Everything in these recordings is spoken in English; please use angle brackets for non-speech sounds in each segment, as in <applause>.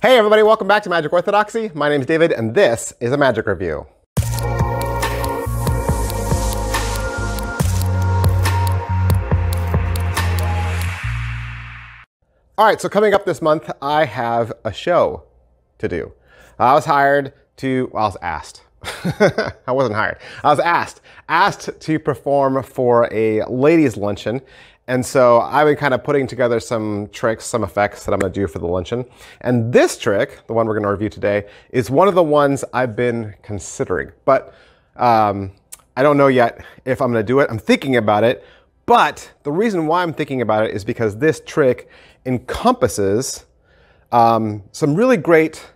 Hey everybody, welcome back to Magic Orthodoxy. My name is David and this is a Magic Review. All right, so coming up this month, I have a show to do. I was hired to, well, I was asked. <laughs> I wasn't hired. I was asked, asked to perform for a ladies' luncheon and so I've been kind of putting together some tricks, some effects that I'm to do for the luncheon. And this trick, the one we're going to review today, is one of the ones I've been considering. But um, I don't know yet if I'm going to do it. I'm thinking about it. But the reason why I'm thinking about it is because this trick encompasses um, some really great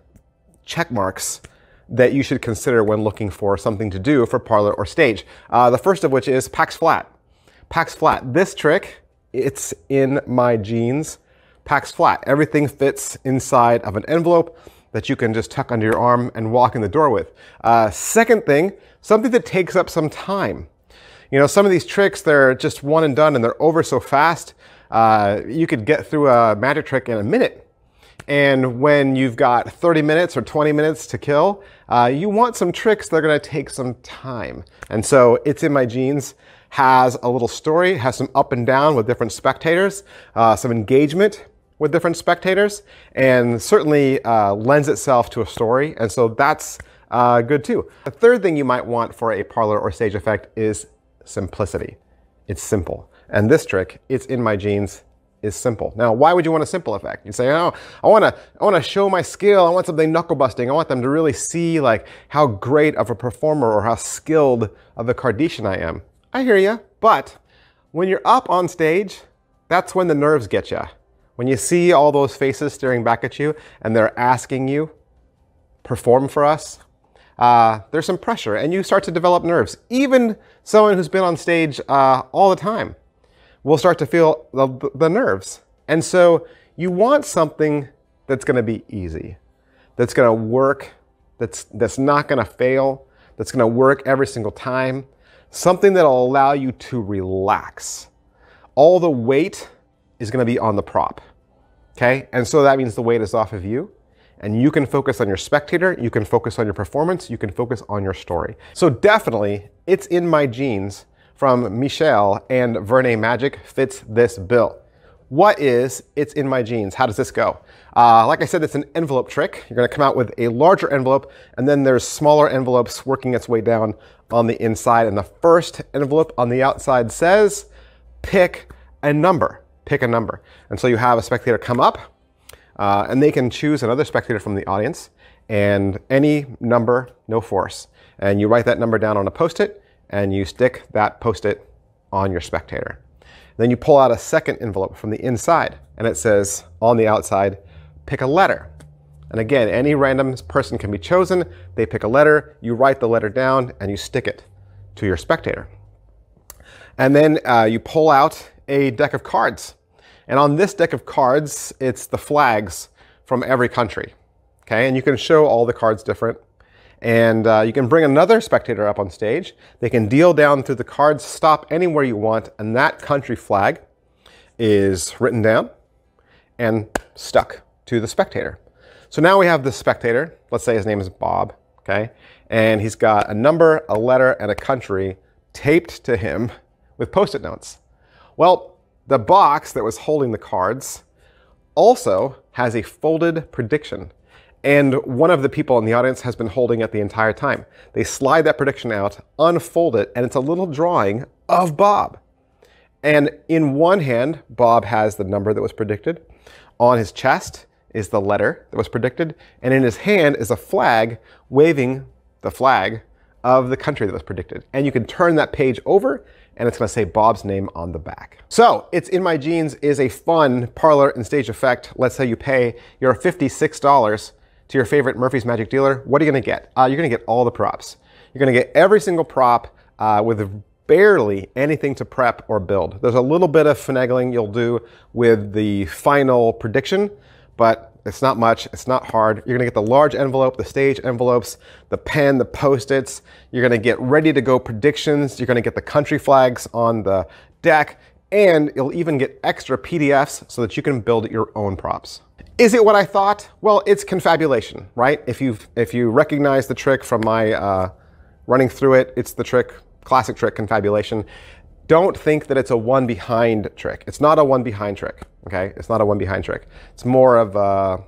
check marks that you should consider when looking for something to do for parlor or stage. Uh, the first of which is packs flat. Packs flat. This trick it's in my Genes. Packs flat. Everything fits inside of an envelope that you can just tuck under your arm and walk in the door with. Uh, second thing, something that takes up some time. You know, some of these tricks, they're just one and done and they're over so fast. Uh, you could get through a magic trick in a minute. And when you've got 30 minutes or 20 minutes to kill, uh, you want some tricks that are gonna take some time. And so it's in my Genes has a little story, has some up and down with different spectators, uh, some engagement with different spectators, and certainly uh, lends itself to a story. And so that's uh, good too. The third thing you might want for a parlor or stage effect is simplicity. It's simple. And this trick, it's in my Genes, is simple. Now, why would you want a simple effect? You say, oh, I want to, I want to show my skill. I want something knuckle busting. I want them to really see like how great of a performer or how skilled of a card magician I am. I hear you. But when you're up on stage, that's when the nerves get you. When you see all those faces staring back at you and they're asking you, perform for us, uh, there's some pressure and you start to develop nerves. Even someone who's been on stage uh, all the time will start to feel the, the nerves. And so you want something that's going to be easy, that's going to work, that's, that's not going to fail, that's going to work every single time, something that'll allow you to relax. All the weight is going to be on the prop. Okay? And so that means the weight is off of you. And you can focus on your spectator, you can focus on your performance, you can focus on your story. So definitely, it's in my Genes from Michel and Vernet Magic fits this bill. What is It's in My Genes? How does this go? Uh, like I said, it's an envelope trick. You're going to come out with a larger envelope, and then there's smaller envelopes working its way down on the inside. And the first envelope on the outside says, pick a number. Pick a number. And so you have a spectator come up, uh, and they can choose another spectator from the audience, and any number, no force. And you write that number down on a post-it, and you stick that post-it on your spectator. Then you pull out a second envelope from the inside, and it says on the outside, pick a letter. And again, any random person can be chosen. They pick a letter, you write the letter down, and you stick it to your spectator. And then uh, you pull out a deck of cards. And on this deck of cards, it's the flags from every country. Okay, and you can show all the cards different. And uh, you can bring another spectator up on stage. They can deal down through the cards, stop anywhere you want, and that country flag is written down and stuck to the spectator. So now we have the spectator. Let's say his name is Bob, okay? And he's got a number, a letter, and a country taped to him with post-it notes. Well, the box that was holding the cards also has a folded prediction and one of the people in the audience has been holding it the entire time. They slide that prediction out, unfold it, and it's a little drawing of Bob. And in one hand, Bob has the number that was predicted. On his chest is the letter that was predicted. And in his hand is a flag waving the flag of the country that was predicted. And you can turn that page over and it's going to say Bob's name on the back. So, It's in My Genes is a fun parlor and stage effect. Let's say you pay your $56 to your favorite Murphy's Magic dealer, what are you going to get? Uh, you're going to get all the props. You're going to get every single prop uh, with barely anything to prep or build. There's a little bit of finagling you'll do with the final prediction, but it's not much. It's not hard. You're going to get the large envelope, the stage envelopes, the pen, the post-its. You're going to get ready to go predictions. You're going to get the country flags on the deck, and you'll even get extra PDFs so that you can build your own props. Is it what I thought? Well, it's confabulation, right? If you if you recognize the trick from my uh, running through it, it's the trick, classic trick, confabulation. Don't think that it's a one behind trick. It's not a one behind trick. Okay, it's not a one behind trick. It's more of a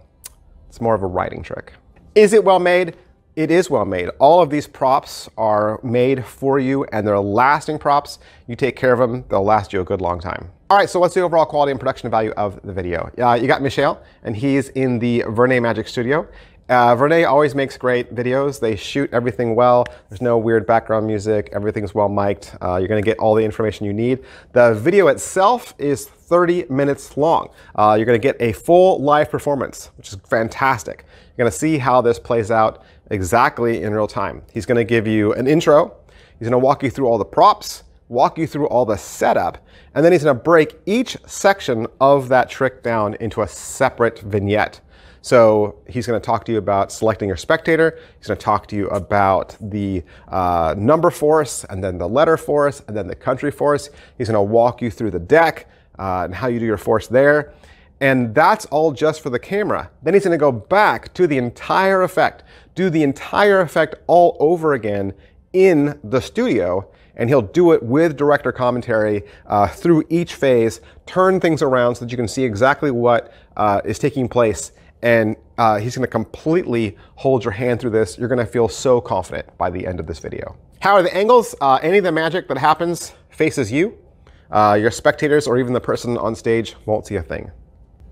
it's more of a writing trick. Is it well made? It is well made. All of these props are made for you and they're lasting props. You take care of them, they'll last you a good long time. All right, so what's the overall quality and production value of the video? Uh, you got Michel, and he's in the Vernet Magic Studio. Uh, Vernet always makes great videos. They shoot everything well. There's no weird background music. Everything's well mic'd. Uh, you're going to get all the information you need. The video itself is 30 minutes long. Uh, you're going to get a full live performance, which is fantastic. You're going to see how this plays out exactly in real time. He's going to give you an intro. He's going to walk you through all the props, walk you through all the setup, and then he's going to break each section of that trick down into a separate vignette. So he's going to talk to you about selecting your spectator. He's going to talk to you about the uh, number force, and then the letter force, and then the country force. He's going to walk you through the deck uh, and how you do your force there. And that's all just for the camera. Then he's going to go back to the entire effect, do the entire effect all over again in the studio and he'll do it with director commentary uh, through each phase, turn things around so that you can see exactly what uh, is taking place and uh, he's gonna completely hold your hand through this. You're gonna feel so confident by the end of this video. How are the angles? Uh, any of the magic that happens faces you. Uh, your spectators or even the person on stage won't see a thing.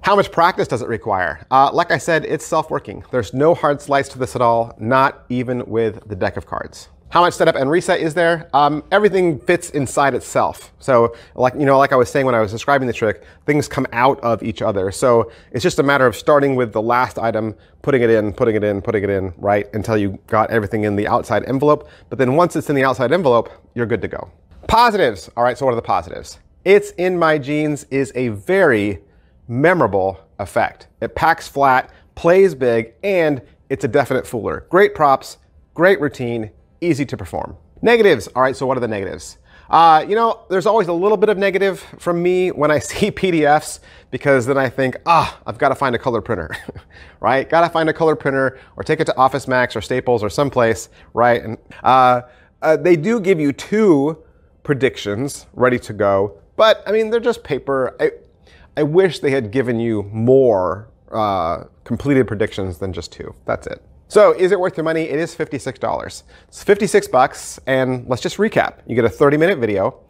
How much practice does it require? Uh, like I said, it's self-working. There's no hard slice to this at all, not even with the deck of cards. How much setup and reset is there? Um, everything fits inside itself. So like, you know, like I was saying when I was describing the trick, things come out of each other. So it's just a matter of starting with the last item, putting it in, putting it in, putting it in, right? Until you got everything in the outside envelope. But then once it's in the outside envelope, you're good to go. Positives. All right, so what are the positives? It's in my Genes is a very memorable effect. It packs flat, plays big, and it's a definite fooler. Great props, great routine, easy to perform. Negatives. All right, so what are the negatives? Uh, you know, there's always a little bit of negative from me when I <laughs> see PDFs because then I think, ah, I've got to find a color printer, <laughs> right? Got to find a color printer or take it to Office Max or Staples or someplace, right? And uh, uh, they do give you two predictions ready to go, but I mean, they're just paper. I, I wish they had given you more uh, completed predictions than just two. That's it. So is it worth your money? It is $56. It's 56 bucks, and let's just recap. You get a 30-minute video,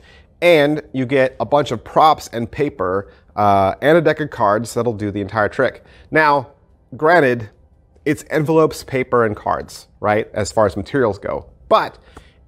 and you get a bunch of props and paper uh, and a deck of cards that'll do the entire trick. Now, granted, it's envelopes, paper, and cards, right, as far as materials go. But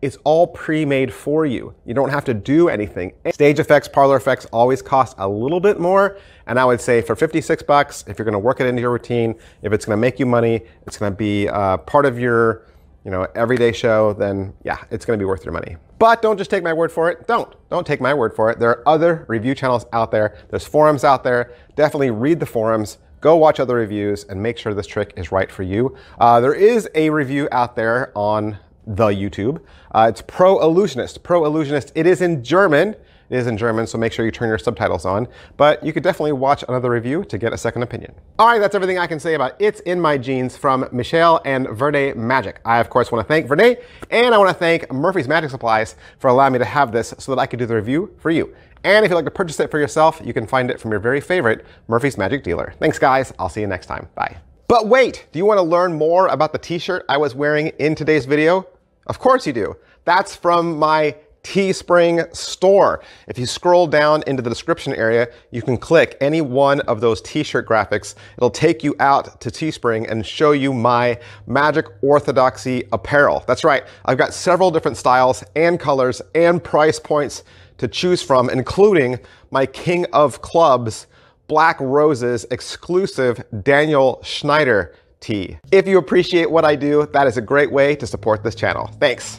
it's all pre-made for you. You don't have to do anything. Stage effects, parlor effects always cost a little bit more. And I would say for 56 bucks, if you're gonna work it into your routine, if it's gonna make you money, it's gonna be uh, part of your you know, everyday show, then yeah, it's gonna be worth your money. But don't just take my word for it. Don't. Don't take my word for it. There are other review channels out there. There's forums out there. Definitely read the forums go watch other reviews and make sure this trick is right for you. Uh, there is a review out there on the YouTube. Uh, it's Pro Illusionist. Pro Illusionist. It is in German. It is in German, so make sure you turn your subtitles on. But you could definitely watch another review to get a second opinion. All right, that's everything I can say about It's in My Genes from Michel and Vernet Magic. I, of course, want to thank Vernet, and I want to thank Murphy's Magic Supplies for allowing me to have this so that I could do the review for you. And if you'd like to purchase it for yourself, you can find it from your very favorite Murphy's Magic dealer. Thanks, guys. I'll see you next time. Bye. But wait, do you want to learn more about the t-shirt I was wearing in today's video? Of course you do. That's from my Teespring store. If you scroll down into the description area, you can click any one of those t-shirt graphics. It'll take you out to Teespring and show you my Magic Orthodoxy apparel. That's right, I've got several different styles and colors and price points to choose from, including my King of Clubs Black Roses exclusive Daniel Schneider tee. If you appreciate what I do, that is a great way to support this channel. Thanks.